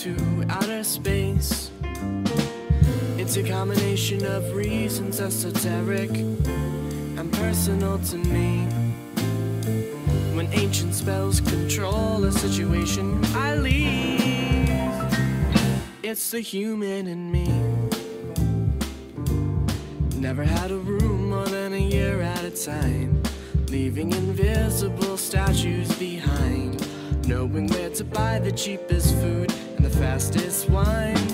to outer space. It's a combination of reasons esoteric and personal to me. When ancient spells control a situation, I leave. It's the human in me. Never had a room more than a year at a time. Leaving invisible statues behind. Knowing where to buy the cheapest food fastest wine.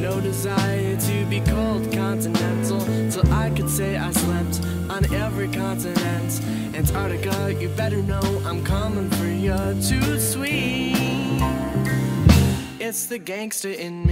No desire to be called continental. Till I could say I slept on every continent. Antarctica, you better know I'm coming for you. Too sweet. It's the gangster in me.